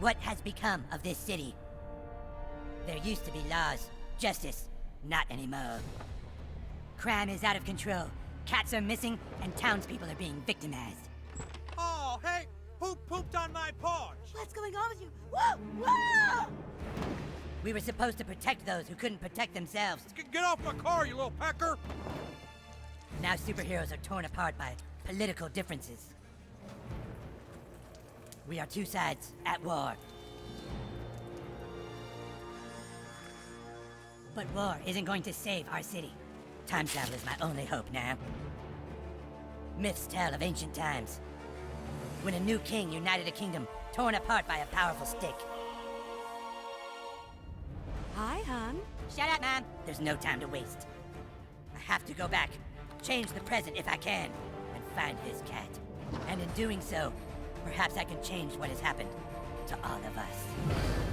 What has become of this city? There used to be laws, justice, not anymore. Crime is out of control. Cats are missing, and townspeople are being victimized. Oh, hey! Who pooped on my porch? What's going on with you? Whoa! Whoa! We were supposed to protect those who couldn't protect themselves. Get off my car, you little pecker! Now superheroes are torn apart by political differences. We are two sides at war. But war isn't going to save our city. Time travel is my only hope now. Myths tell of ancient times. When a new king united a kingdom torn apart by a powerful stick. Hi, hon. Shut up, Mom. There's no time to waste. I have to go back, change the present if I can, and find his cat. And in doing so, perhaps I can change what has happened to all of us.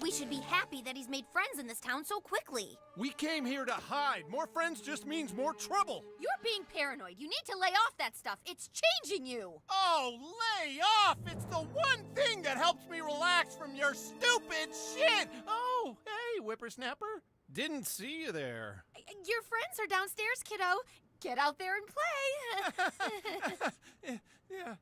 We should be happy that he's made friends in this town so quickly. We came here to hide. More friends just means more trouble. You're being paranoid. You need to lay off that stuff. It's changing you. Oh, lay off! It's the one thing that helps me relax from your stupid shit! Oh, hey, whippersnapper. Didn't see you there. Your friends are downstairs, kiddo. Get out there and play. yeah.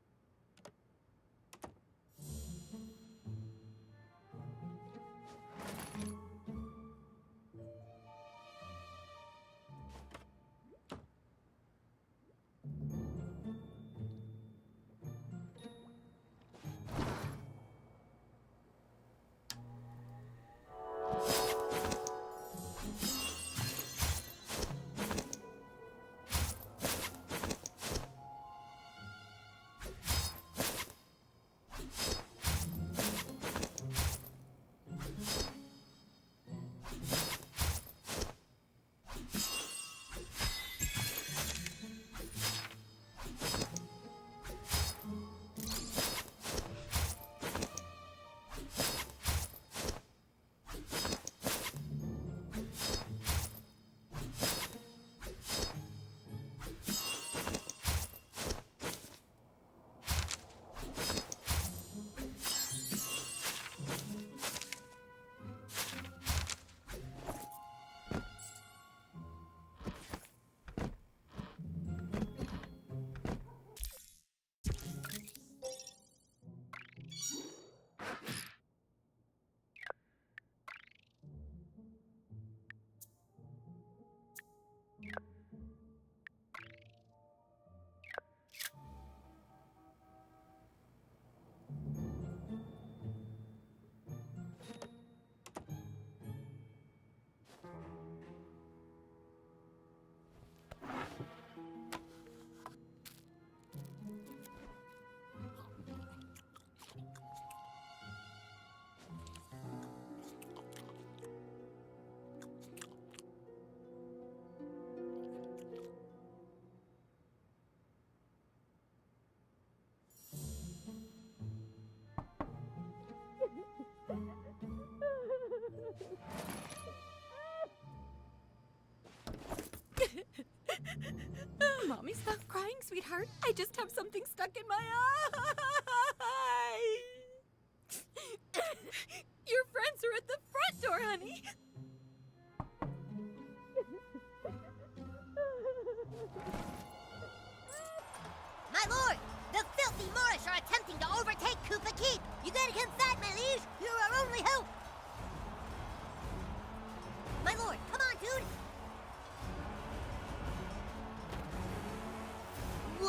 Mommy, stop crying, sweetheart. I just have something stuck in my eye.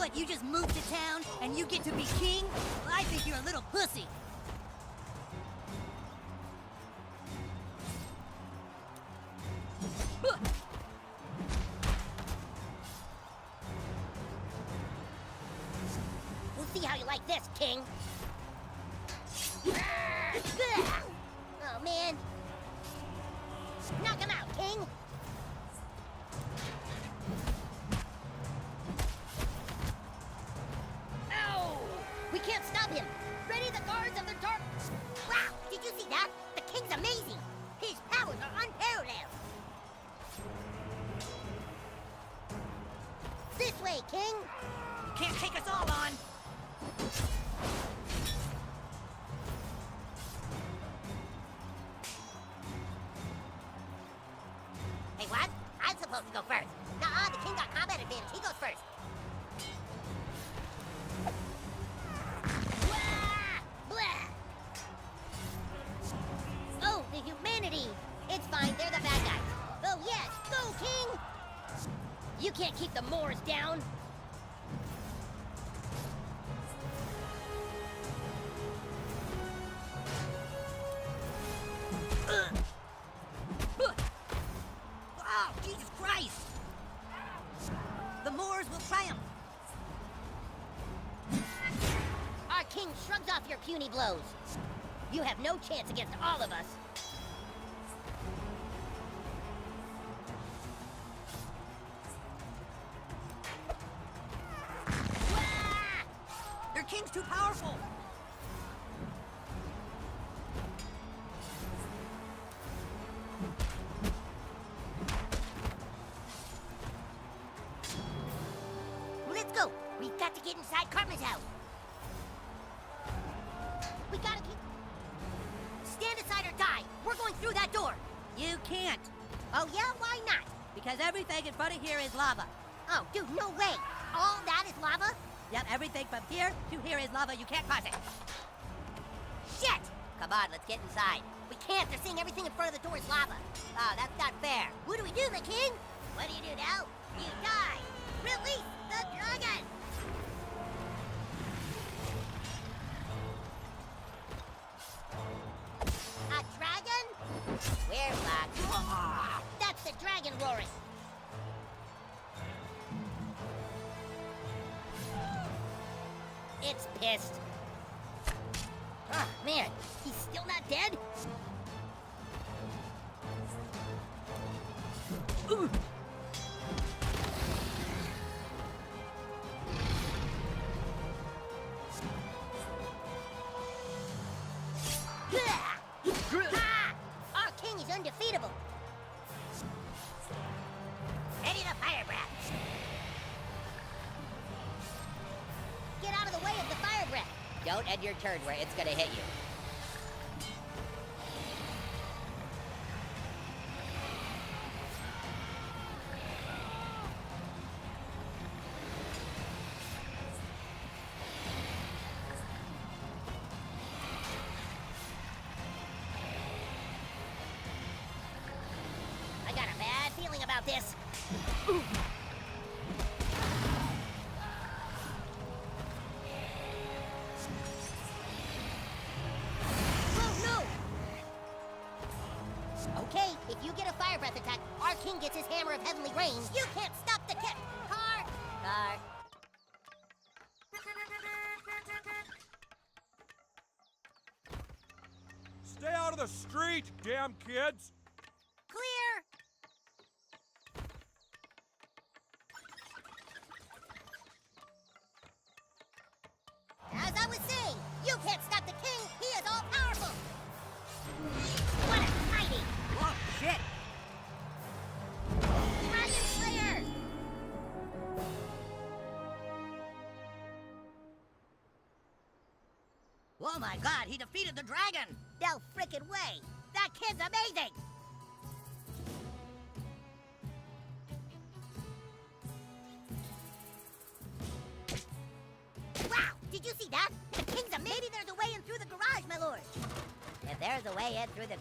What, you just moved to town and you get to be king? I think you're a little pussy. Puny blows. You have no chance against all of us. You can't cross it. Shit! Come on, let's get inside. We can't. They're seeing everything in front of the door is lava. Oh, that's not fair. What do we do, the king? What do you do now? You die. Release Don't end your turn where it's gonna hit you. I got a bad feeling about this. Of heavenly rain. You can't stop the. Car! Car. Stay out of the street, damn kids!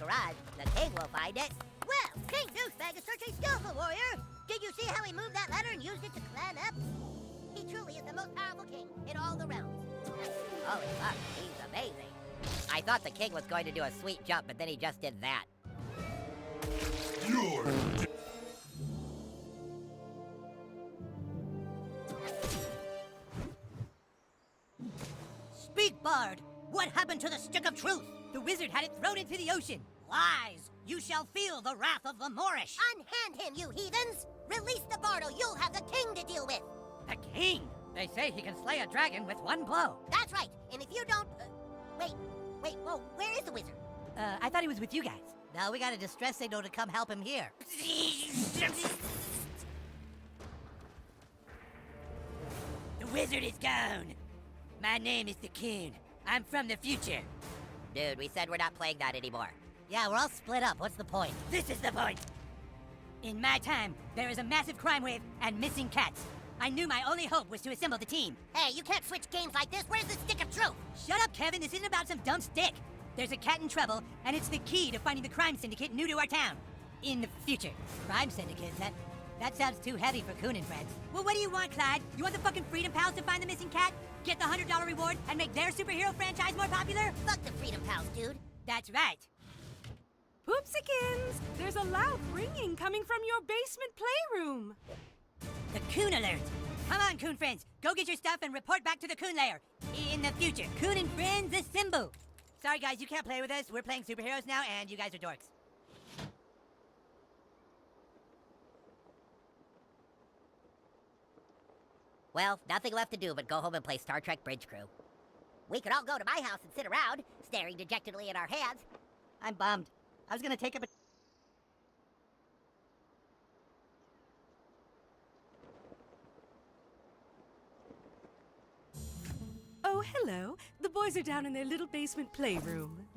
Garage, the king will find it. Well, King Douchebag is such a skillful warrior. Did you see how he moved that ladder and used it to climb up? He truly is the most powerful king in all the realms. Holy fuck, he's amazing. I thought the king was going to do a sweet jump, but then he just did that. Speak, Bard! What happened to the stick of truth? The wizard had it thrown into the ocean. Lies! You shall feel the wrath of the Moorish. Unhand him, you heathens! Release the Bardo, you'll have the king to deal with! The king! They say he can slay a dragon with one blow. That's right, and if you don't... Uh, wait, wait, whoa, where is the wizard? Uh, I thought he was with you guys. Now we got a distress signal to come help him here. The wizard is gone. My name is the king. I'm from the future. Dude, we said we're not playing that anymore. Yeah, we're all split up. What's the point? This is the point. In my time, there is a massive crime wave and missing cats. I knew my only hope was to assemble the team. Hey, you can't switch games like this. Where's the stick of truth? Shut up, Kevin. This isn't about some dumb stick. There's a cat in trouble, and it's the key to finding the crime syndicate new to our town. In the future. Crime syndicate? That that sounds too heavy for Coon and friends. Well, what do you want, Clyde? You want the fucking Freedom Pals to find the missing cat? Get the $100 reward and make their superhero franchise more popular? Fuck the Freedom Pals, dude. That's right. Poopsikins! There's a loud ringing coming from your basement playroom. The Coon Alert. Come on, Coon friends. Go get your stuff and report back to the Coon Lair. In the future. Coon and friends assemble. Sorry, guys, you can't play with us. We're playing superheroes now, and you guys are dorks. Well, nothing left to do but go home and play Star Trek Bridge Crew. We could all go to my house and sit around, staring dejectedly at our hands. I'm bummed. I was gonna take up a. Oh, hello. The boys are down in their little basement playroom.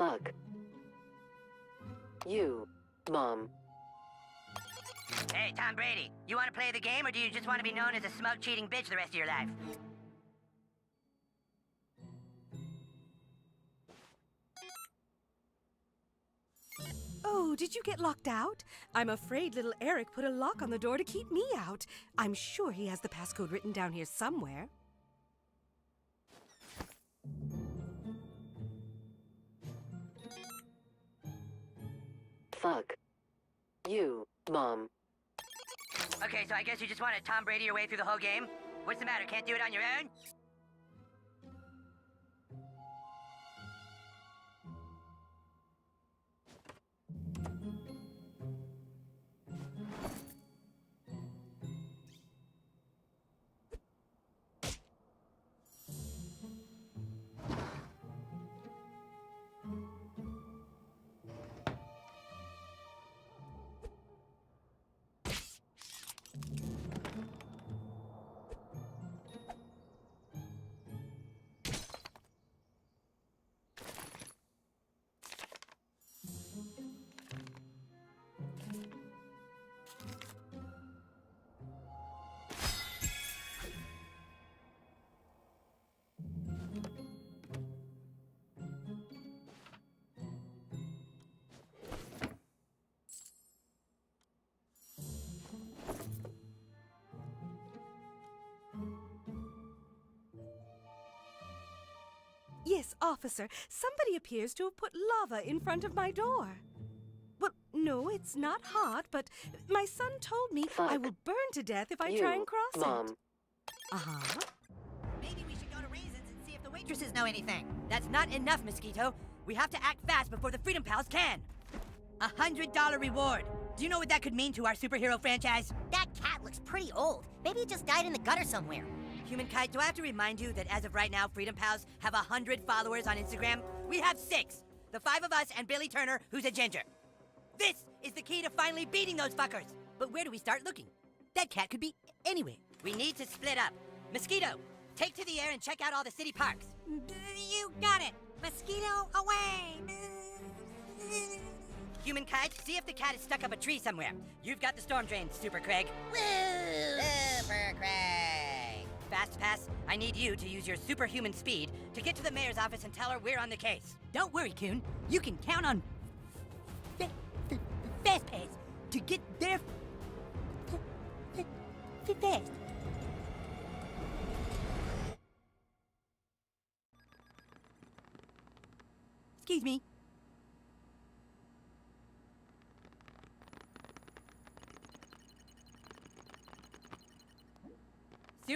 Fuck. You, Mom. Hey, Tom Brady, you want to play the game or do you just want to be known as a smoke cheating bitch the rest of your life? Oh, did you get locked out? I'm afraid little Eric put a lock on the door to keep me out. I'm sure he has the passcode written down here somewhere. Fuck. You, Mom. Okay, so I guess you just want to Tom Brady your way through the whole game? What's the matter, can't do it on your own? Yes, officer, somebody appears to have put lava in front of my door. Well, no, it's not hot, but my son told me I will burn to death if I you, try and cross Mom. it. Uh-huh. Maybe we should go to Raisins and see if the waitresses know anything. That's not enough, Mosquito. We have to act fast before the Freedom Pals can. A hundred dollar reward. Do you know what that could mean to our superhero franchise? That cat looks pretty old. Maybe it just died in the gutter somewhere. Human Kite, do I have to remind you that as of right now, Freedom Pals have a hundred followers on Instagram? We have six. The five of us and Billy Turner, who's a ginger. This is the key to finally beating those fuckers. But where do we start looking? That cat could be anywhere. We need to split up. Mosquito, take to the air and check out all the city parks. You got it. Mosquito away. Human Kite, see if the cat is stuck up a tree somewhere. You've got the storm drain, Super Craig. Woo! Super Craig! Fast Pass, I need you to use your superhuman speed to get to the mayor's office and tell her we're on the case. Don't worry, Coon. You can count on fa- fa- Fast Pass to get there fast. Excuse me.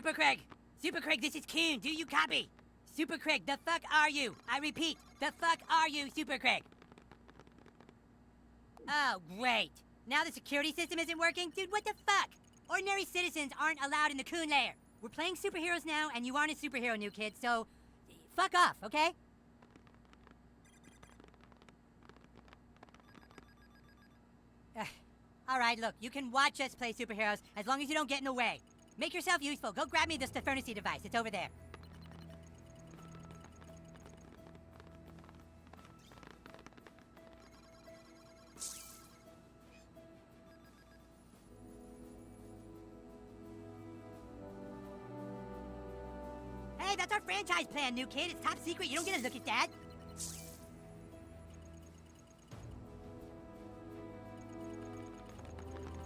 Super Craig! Super Craig, this is Coon. Do you copy? Super Craig, the fuck are you? I repeat, the fuck are you, Super Craig? Oh, great. Now the security system isn't working? Dude, what the fuck? Ordinary citizens aren't allowed in the Coon lair. We're playing superheroes now, and you aren't a superhero, new kid, so fuck off, okay? All right, look, you can watch us play superheroes as long as you don't get in the way. Make yourself useful. Go grab me the Stefernacy device. It's over there. Hey, that's our franchise plan, new kid. It's top secret. You don't get a look at that.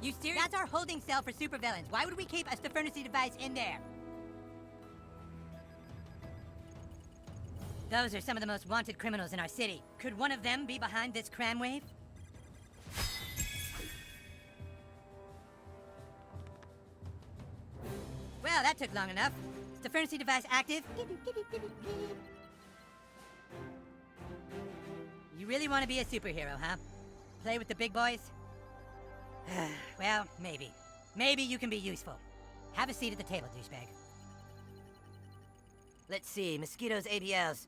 You serious? That's our holding cell for supervillains. Why would we keep a Stefernacy device in there? Those are some of the most wanted criminals in our city. Could one of them be behind this crime wave? Well, that took long enough. Stefernacy device active. You really want to be a superhero, huh? Play with the big boys? well, maybe. Maybe you can be useful. Have a seat at the table, douchebag. Let's see, mosquitoes, ABLs.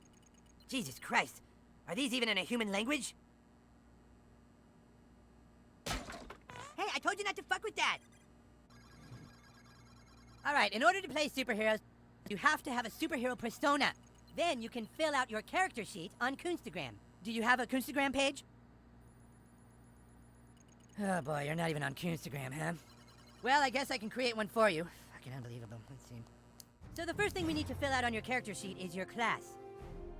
Jesus Christ. Are these even in a human language? Hey, I told you not to fuck with that! Alright, in order to play superheroes, you have to have a superhero persona. Then you can fill out your character sheet on Coonstagram. Do you have a Coonstagram page? Oh boy, you're not even on Coonstagram, huh? Well, I guess I can create one for you. Fucking unbelievable. Let's see. So the first thing we need to fill out on your character sheet is your class.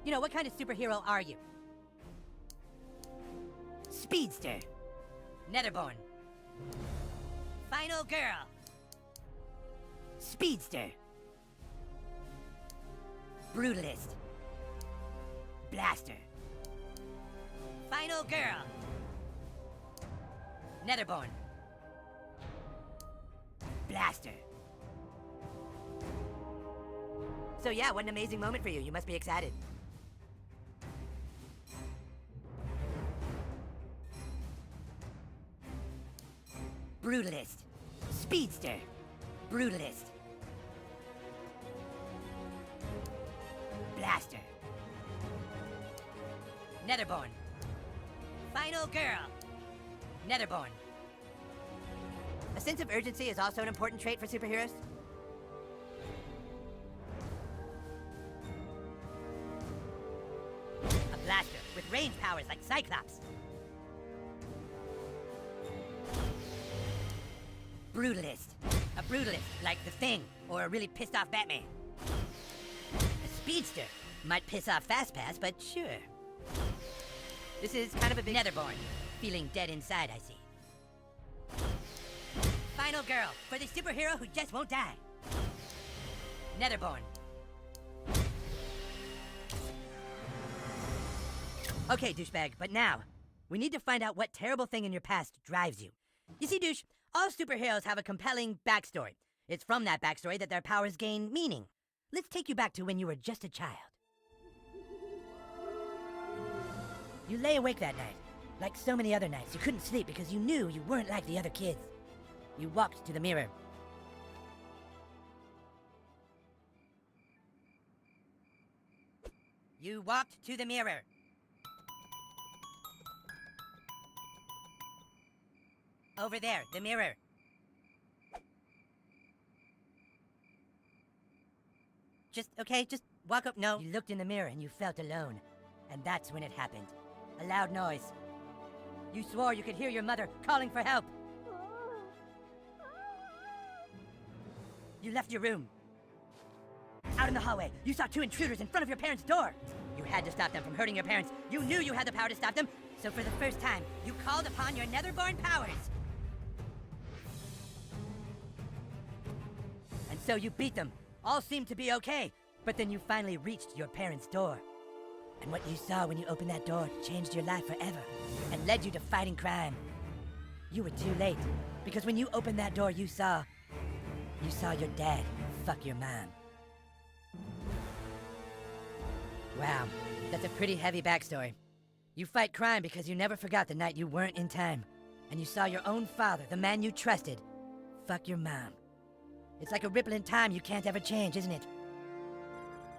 You know, what kind of superhero are you? Speedster. Netherborn. Final girl. Speedster. Brutalist. Blaster. Final girl. Netherborn. Blaster. So yeah, what an amazing moment for you. You must be excited. Brutalist. Speedster. Brutalist. Blaster. Netherborn. Final girl. Netherborn. A sense of urgency is also an important trait for superheroes. A blaster with range powers like Cyclops. Brutalist. A brutalist like The Thing or a really pissed off Batman. A speedster might piss off FastPass, but sure. This is kind of a big Netherborn. Feeling dead inside, I see. Final girl for the superhero who just won't die. Netherborn. Okay, douchebag, but now, we need to find out what terrible thing in your past drives you. You see, douche, all superheroes have a compelling backstory. It's from that backstory that their powers gain meaning. Let's take you back to when you were just a child. You lay awake that night. Like so many other nights, you couldn't sleep because you knew you weren't like the other kids. You walked to the mirror. You walked to the mirror. Over there, the mirror. Just, okay, just walk up. No. You looked in the mirror and you felt alone. And that's when it happened. A loud noise. You swore you could hear your mother calling for help. You left your room. Out in the hallway, you saw two intruders in front of your parents' door. You had to stop them from hurting your parents. You knew you had the power to stop them. So for the first time, you called upon your netherborn powers. And so you beat them. All seemed to be okay. But then you finally reached your parents' door. And what you saw when you opened that door changed your life forever and led you to fighting crime. You were too late. Because when you opened that door, you saw. You saw your dad fuck your mom. Wow, that's a pretty heavy backstory. You fight crime because you never forgot the night you weren't in time. And you saw your own father, the man you trusted, fuck your mom. It's like a ripple in time you can't ever change, isn't it?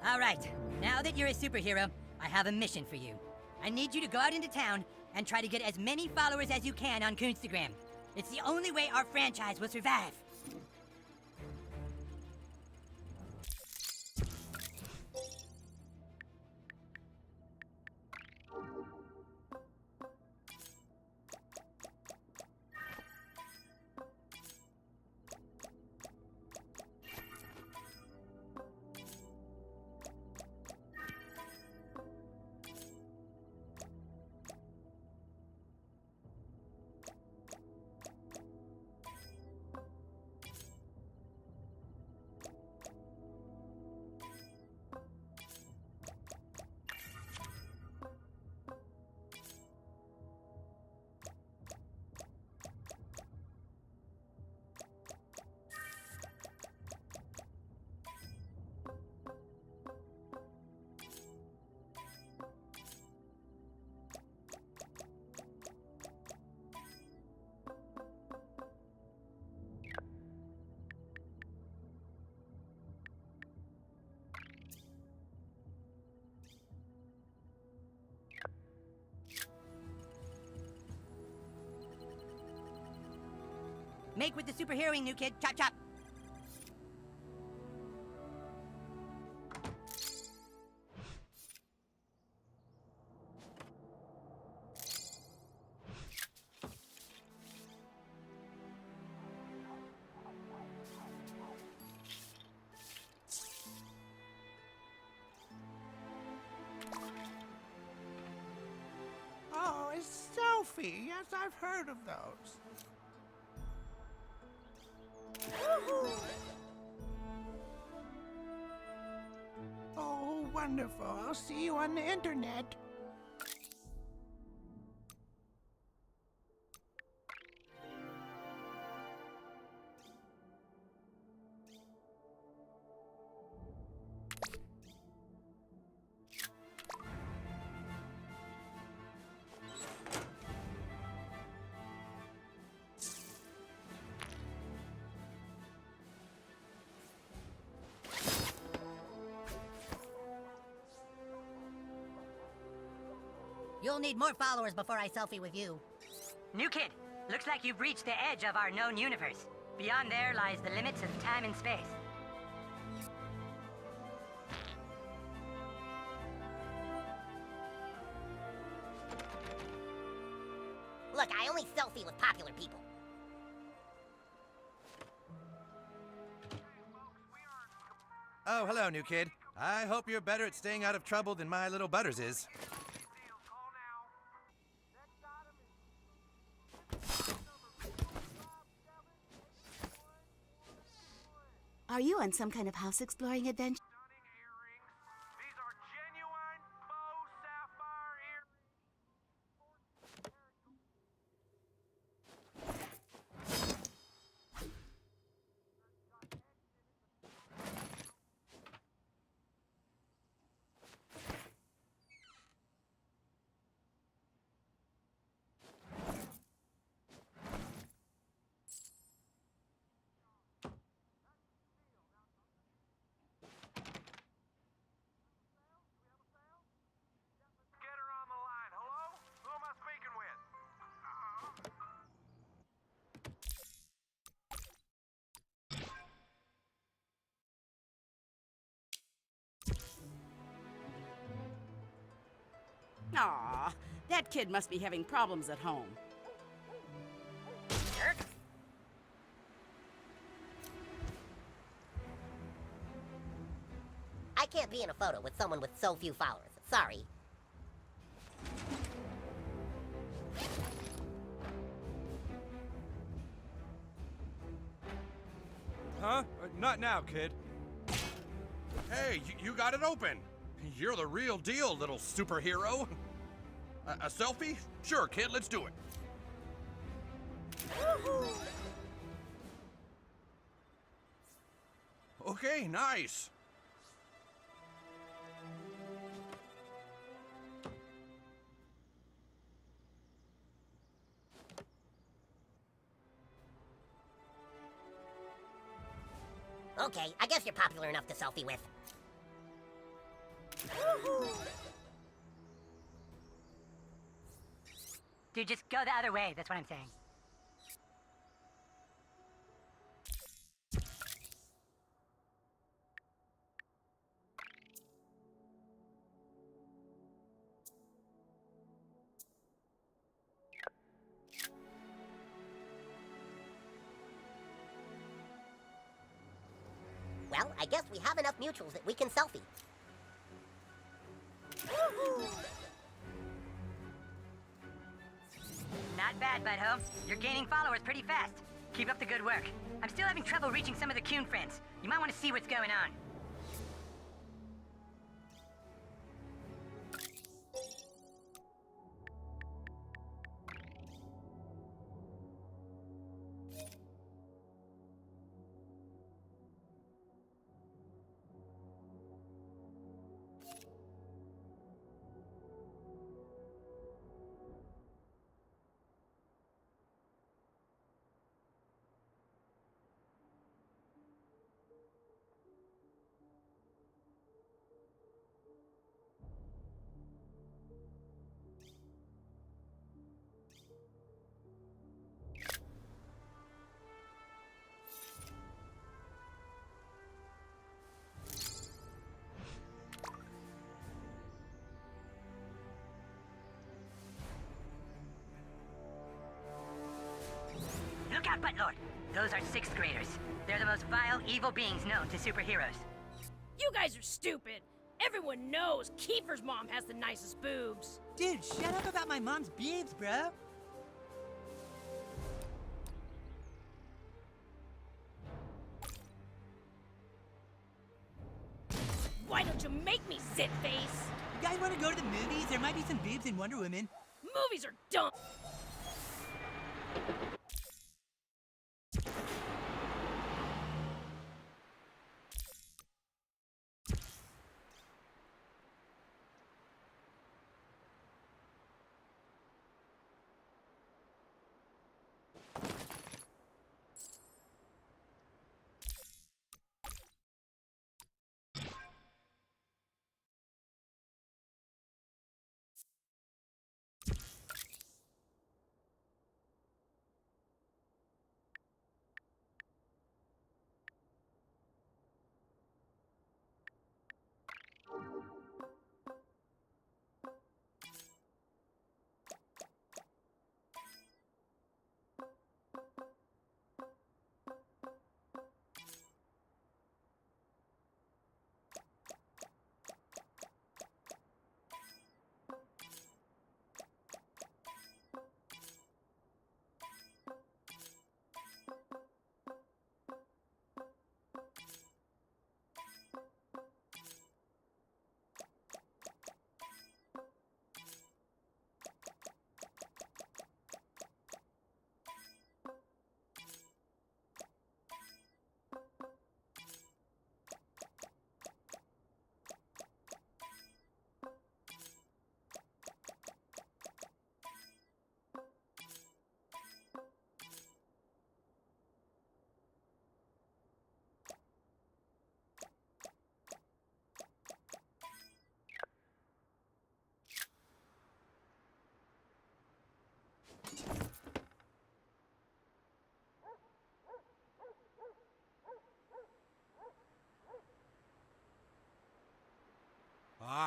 All right, now that you're a superhero, I have a mission for you. I need you to go out into town and try to get as many followers as you can on Coonstagram. It's the only way our franchise will survive. Make with the superheroing, new kid. Chop chop. Oh, selfie. Yes, I've heard of those. I'll see you on the internet. Need more followers before I selfie with you. New kid, looks like you've reached the edge of our known universe. Beyond there lies the limits of time and space. Look, I only selfie with popular people. Oh, hello, new kid. I hope you're better at staying out of trouble than my little Butters is. Are you on some kind of house exploring adventure? Kid must be having problems at home. I can't be in a photo with someone with so few followers. Sorry. Huh? Uh, not now, kid. Hey, you, you got it open. You're the real deal, little superhero. A, a selfie? Sure, kid, let's do it. Okay, nice. Okay, I guess you're popular enough to selfie with. Dude, just go the other way. That's what I'm saying. Well, I guess we have enough mutuals that we can selfie. You're gaining followers pretty fast. Keep up the good work. I'm still having trouble reaching some of the Coon friends. You might want to see what's going on. Look out, Buttlord! Those are sixth graders. They're the most vile, evil beings known to superheroes. You guys are stupid. Everyone knows Kiefer's mom has the nicest boobs. Dude, shut up about my mom's boobs, bro. Why don't you make me, sit face? You guys want to go to the movies? There might be some boobs in Wonder Woman. Movies are dumb.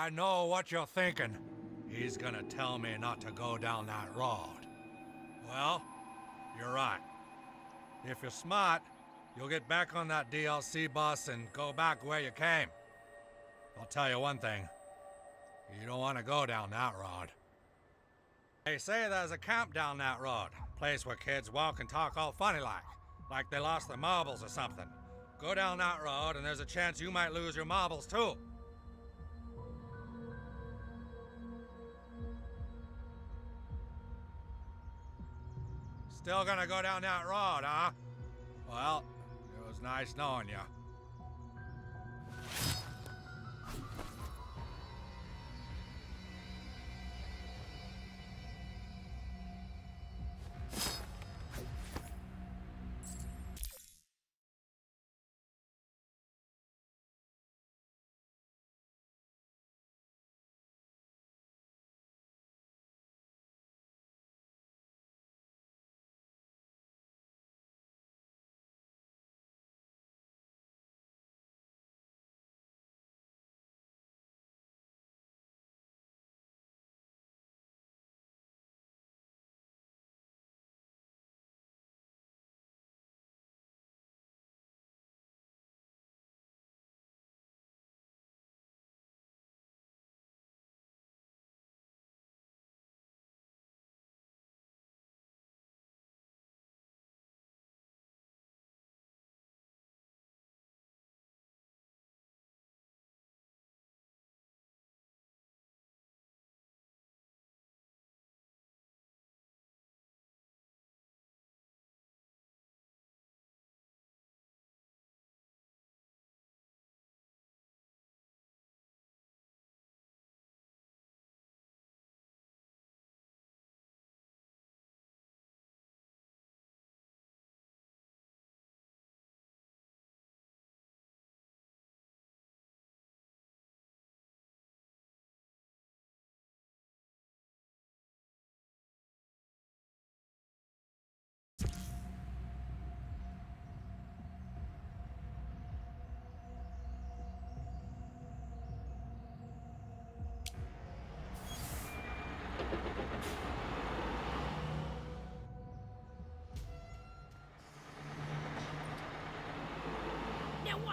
I know what you're thinking. He's gonna tell me not to go down that road. Well, you're right. If you're smart, you'll get back on that DLC bus and go back where you came. I'll tell you one thing. You don't want to go down that road. They say there's a camp down that road. Place where kids walk and talk all funny like. Like they lost their marbles or something. Go down that road and there's a chance you might lose your marbles too. Still gonna go down that road, huh? Well, it was nice knowing you.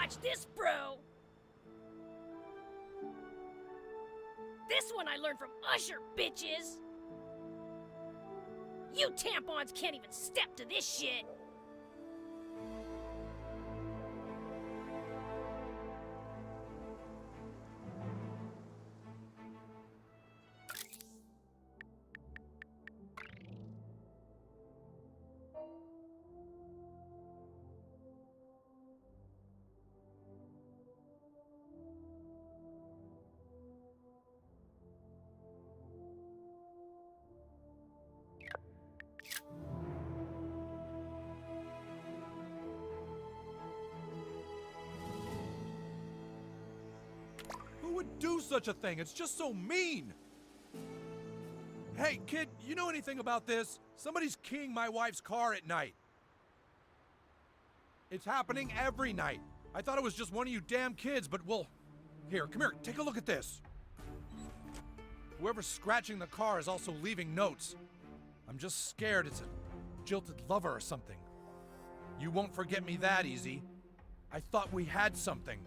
Watch this, bro! This one I learned from Usher, bitches! You tampons can't even step to this shit! Would do such a thing? It's just so mean! Hey, kid, you know anything about this? Somebody's keying my wife's car at night. It's happening every night. I thought it was just one of you damn kids, but well. Here, come here, take a look at this. Whoever's scratching the car is also leaving notes. I'm just scared it's a jilted lover or something. You won't forget me that easy. I thought we had something.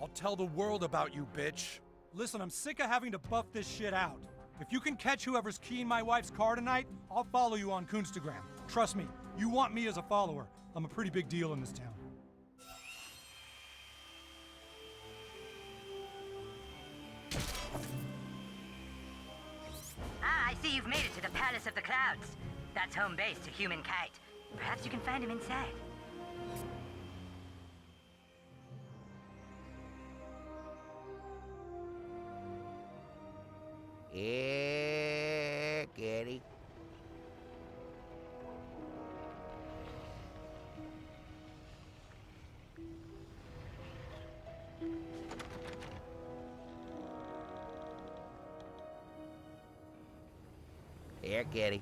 I'll tell the world about you, bitch. Listen, I'm sick of having to buff this shit out. If you can catch whoever's keying my wife's car tonight, I'll follow you on Coonstagram. Trust me, you want me as a follower. I'm a pretty big deal in this town. Ah, I see you've made it to the Palace of the Clouds. That's home base to Human Kite. Perhaps you can find him inside. Yeah, kitty. Here, kitty.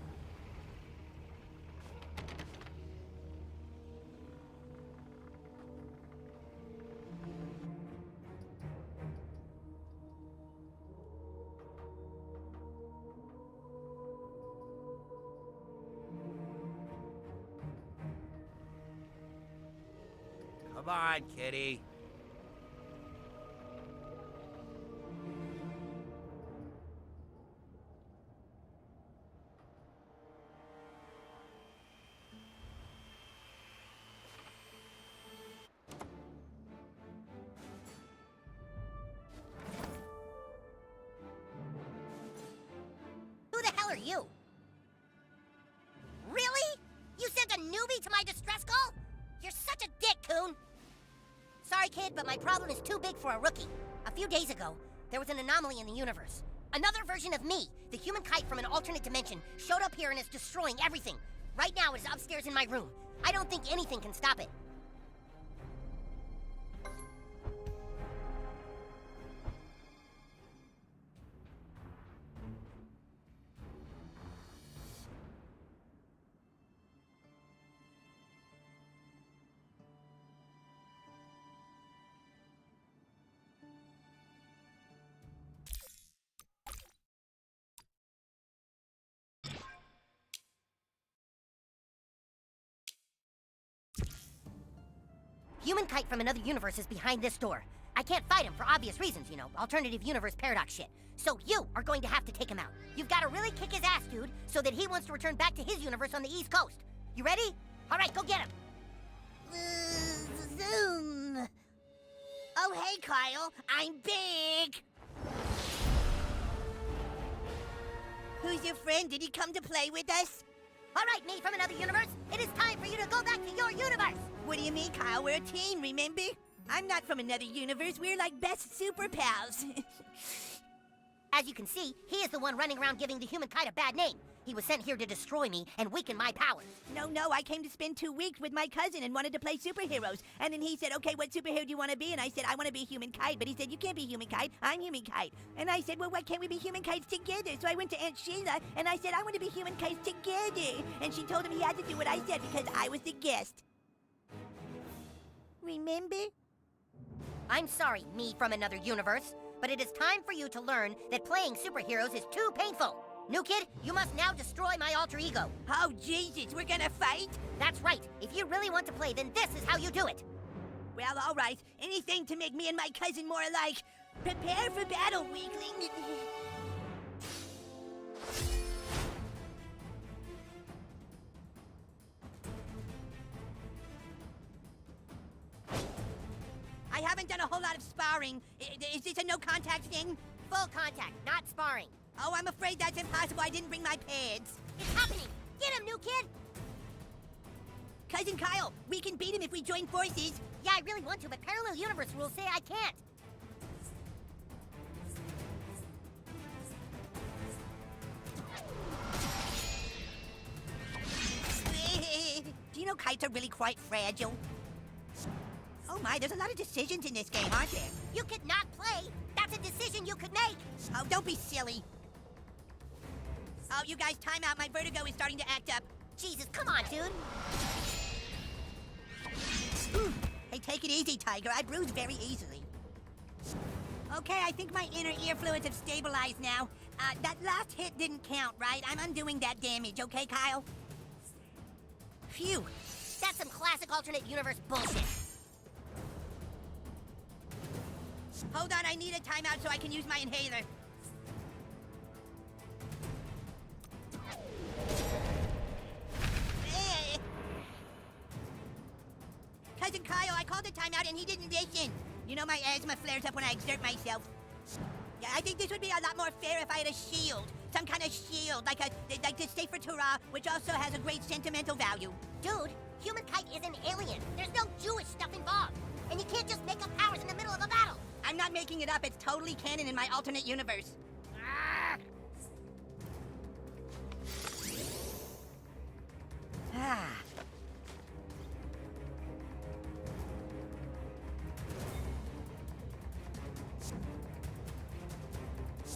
Kitty. Who the hell are you? Really? You sent a newbie to my distress call? You're such a dick, Coon. Sorry, kid, but my problem is too big for a rookie. A few days ago, there was an anomaly in the universe. Another version of me, the human kite from an alternate dimension, showed up here and is destroying everything. Right now, it is upstairs in my room. I don't think anything can stop it. Human kite from another universe is behind this door. I can't fight him for obvious reasons, you know, alternative universe paradox shit. So you are going to have to take him out. You've got to really kick his ass, dude, so that he wants to return back to his universe on the East Coast. You ready? All right, go get him. zoom. Oh, hey, Kyle. I'm big. Who's your friend? Did he come to play with us? All right, me from another universe. It is time for you to go back to your universe. What do you mean, Kyle? We're a team, remember? I'm not from another universe. We're like best super pals. As you can see, he is the one running around giving the human kite a bad name. He was sent here to destroy me and weaken my powers. no, no, I came to spend two weeks with my cousin and wanted to play superheroes. And then he said, okay, what superhero do you want to be? And I said, I want to be human kite. But he said, you can't be human kite. I'm human kite. And I said, well, why can't we be human kites together? So I went to Aunt Sheila and I said, I want to be human kites together. And she told him he had to do what I said because I was the guest. Remember? I'm sorry, me from another universe, but it is time for you to learn that playing superheroes is too painful. New kid, you must now destroy my alter ego. Oh, Jesus, we're gonna fight? That's right. If you really want to play, then this is how you do it. Well, all right. Anything to make me and my cousin more alike. Prepare for battle, weakling. I haven't done a whole lot of sparring. Is this a no contact thing? Full contact, not sparring. Oh, I'm afraid that's impossible. I didn't bring my pads. It's happening. Get him, new kid. Cousin Kyle, we can beat him if we join forces. Yeah, I really want to, but parallel universe rules say I can't. Do you know kites are really quite fragile? Oh my, there's a lot of decisions in this game, aren't there? You could not play. That's a decision you could make. Oh, don't be silly. Oh, you guys, time out. My vertigo is starting to act up. Jesus, come on, dude. Hey, take it easy, Tiger. I bruise very easily. Okay, I think my inner ear fluids have stabilized now. Uh, that last hit didn't count, right? I'm undoing that damage, okay, Kyle? Phew. That's some classic alternate universe bullshit. Hold on, I need a timeout so I can use my inhaler. Cousin Kyle, I called a timeout and he didn't listen. You know my asthma flares up when I exert myself. Yeah, I think this would be a lot more fair if I had a shield. Some kind of shield, like a like the Sefer Torah, which also has a great sentimental value. Dude, human kite is an alien. There's no Jewish stuff involved. And you can't just make up powers in the middle of a battle. I'm not making it up. It's totally canon in my alternate universe. Ah.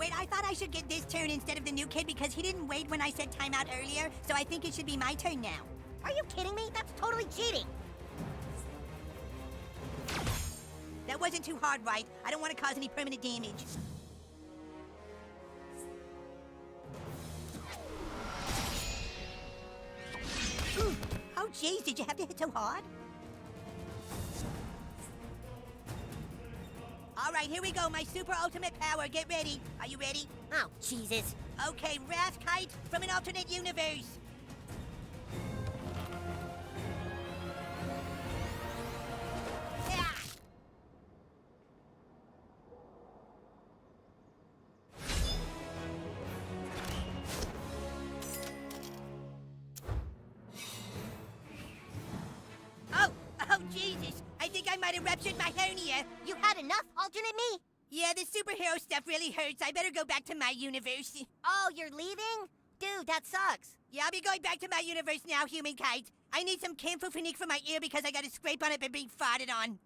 Wait, I thought I should get this turn instead of the new kid because he didn't wait when I said timeout earlier, so I think it should be my turn now. Are you kidding me? That's totally cheating. That wasn't too hard, right? I don't want to cause any permanent damage. Oh, jeez, did you have to hit so hard? All right, here we go. My super ultimate power. Get ready. Are you ready? Oh, Jesus. Okay, Wrath Kite from an alternate universe. Really hurts. I better go back to my universe. Oh, you're leaving? Dude, that sucks. Yeah, I'll be going back to my universe now, human kite. I need some Campho-Phenique for my ear because I got a scrape on it by being farted on.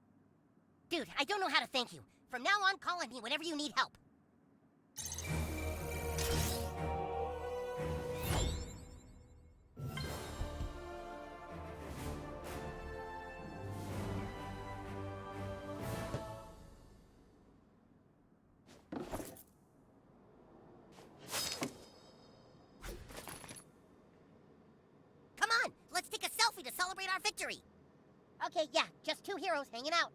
Dude, I don't know how to thank you. From now on, call on me whenever you need help. Heroes hanging out.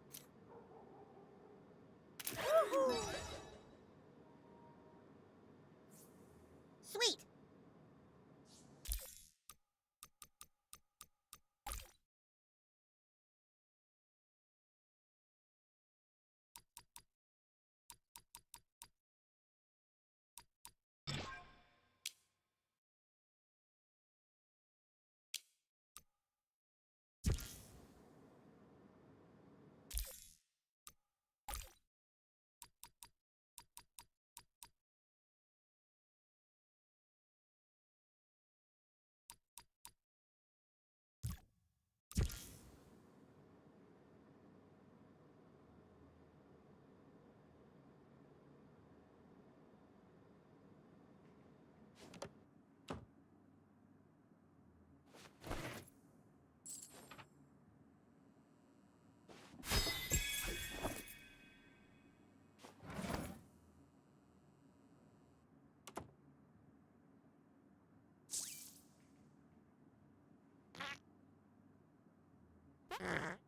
Mm-hmm.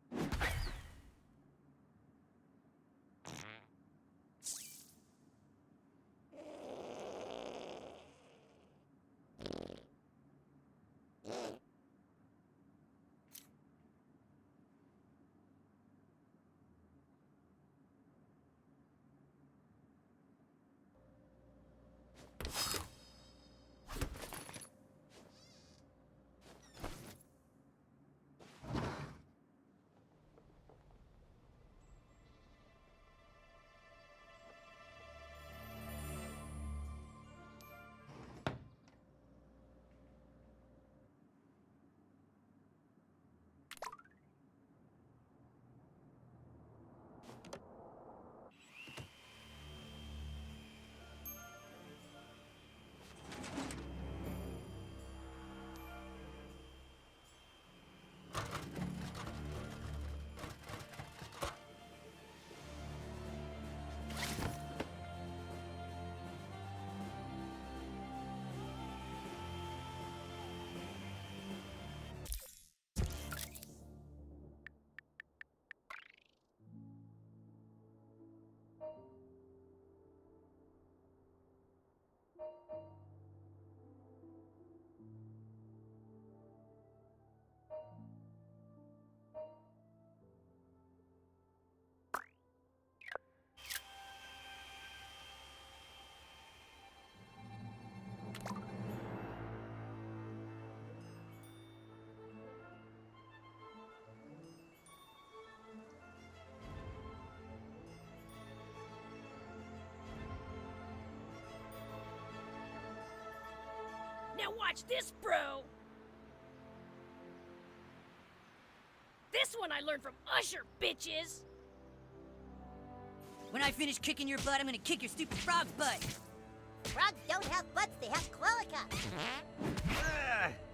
Now watch this, bro! This one I learned from Usher, bitches! When I finish kicking your butt, I'm gonna kick your stupid frog's butt. Frogs don't have butts, they have cloaca.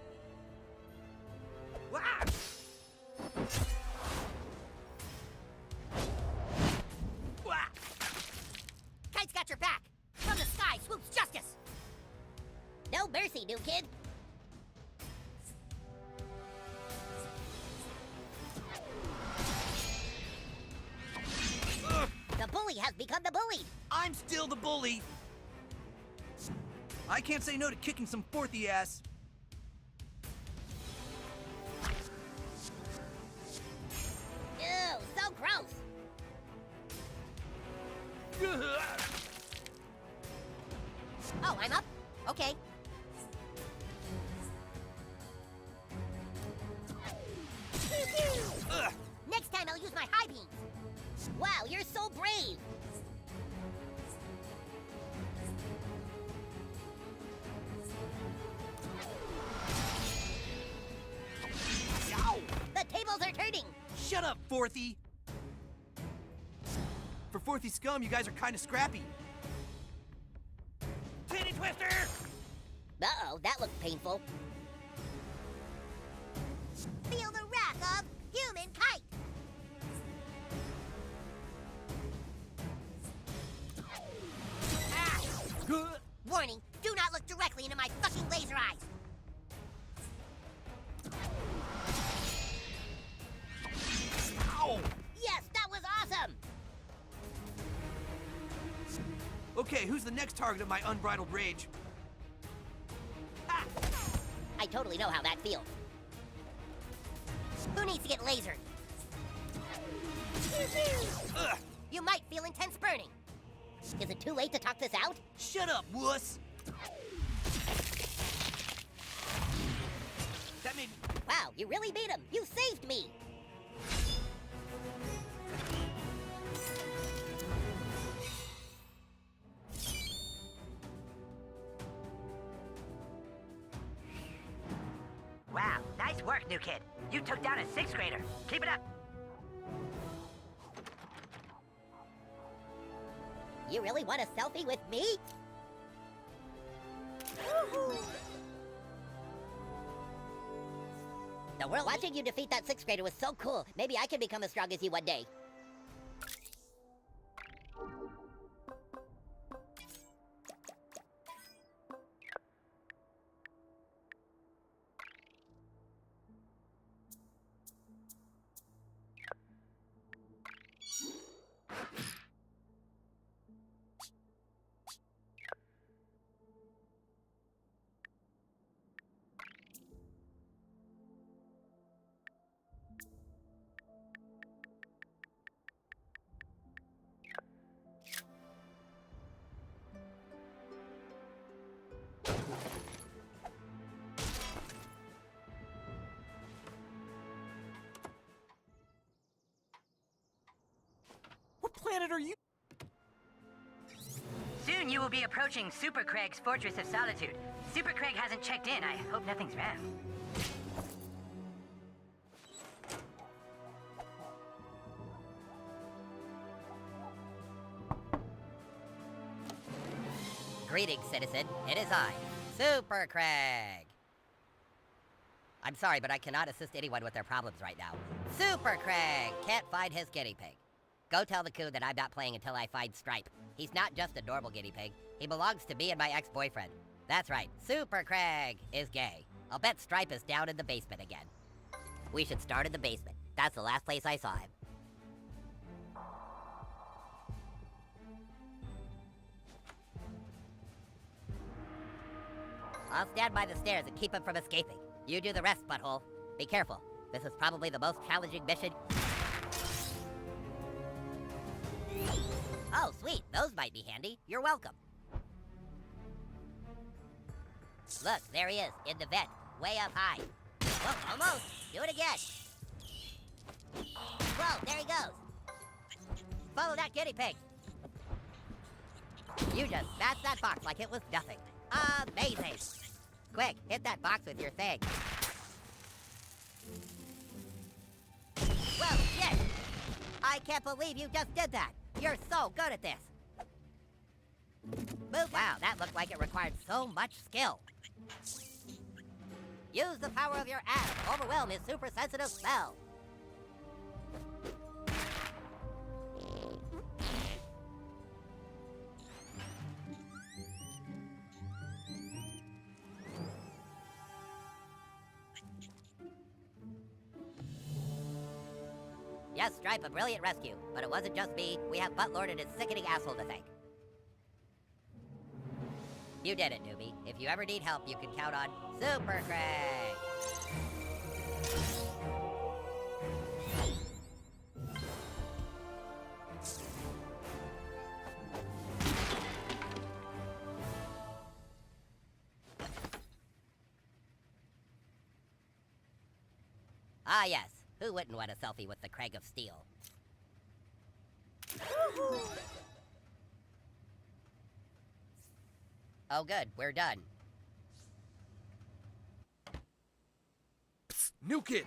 bully has become the bullied. I'm still the bully. I can't say no to kicking some fourthy ass. Ew, so gross. Oh, I'm up? Okay. Next time I'll use my high beams. Wow, you're so brave. The tables are turning. Shut up, fourthy. For fourthy scum, you guys are kind of scrappy. Titty twister! Uh-oh, that looks painful. Feel the wrath of human kite. Ow! Yes, that was awesome. Okay, who's the next target of my unbridled rage? I totally know how that feels. Who needs to get lasered? Ugh. You might feel intense burning. Is it too late to talk this out? Shut up, wuss! You really beat him. You saved me. Wow, nice work, new kid. You took down a sixth grader. Keep it up. You really want a selfie with me? The world watching you defeat that sixth grader was so cool. Maybe I can become as strong as you one day. Be approaching Super Craig's Fortress of Solitude. Super Craig hasn't checked in. I hope nothing's wrong. Greetings, citizen. It is I, Super Craig. I'm sorry, but I cannot assist anyone with their problems right now. Super Craig can't find his guinea pig. Go tell the coon that I'm not playing until I find Stripe. He's not just a normal guinea pig. He belongs to me and my ex-boyfriend. That's right, Super Craig is gay. I'll bet Stripe is down in the basement again. We should start in the basement. That's the last place I saw him. I'll stand by the stairs and keep him from escaping. You do the rest, butthole. Be careful. This is probably the most challenging mission. Oh, sweet. Those might be handy. You're welcome. Look, there he is, in the vent, way up high. Whoa, almost. Do it again. Whoa, there he goes. Follow that guinea pig. You just smashed that box like it was nothing. Amazing. Quick, hit that box with your thing. Well, shit! I can't believe you just did that. You're so good at this. Move wow, that looked like it required so much skill. Use the power of your atom to overwhelm his super sensitive spell. Yes, Stripe, a brilliant rescue. But it wasn't just me. We have Buttlord and his sickening asshole to thank. You did it, newbie. If you ever need help, you can count on Super Craig. Ah, yes. Who wouldn't want a selfie with the Craig of Steel? Oh, good. We're done. New kid!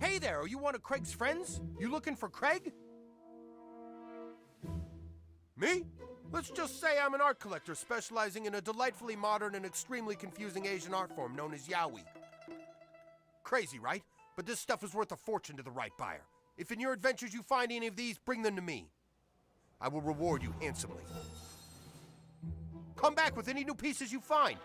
Hey there, are you one of Craig's friends? You looking for Craig? Me? Let's just say I'm an art collector specializing in a delightfully modern and extremely confusing Asian art form known as yaoi. Crazy, right? But this stuff is worth a fortune to the right buyer. If in your adventures you find any of these, bring them to me. I will reward you handsomely. Come back with any new pieces you find.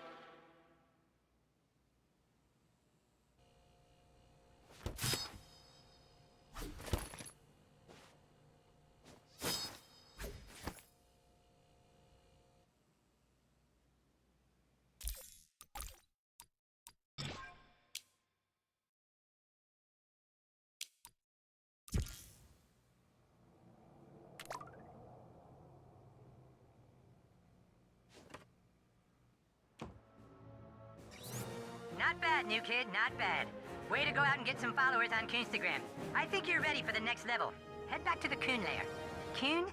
New kid, not bad. Way to go out and get some followers on Coonstagram. I think you're ready for the next level. Head back to the Coon lair. Coon,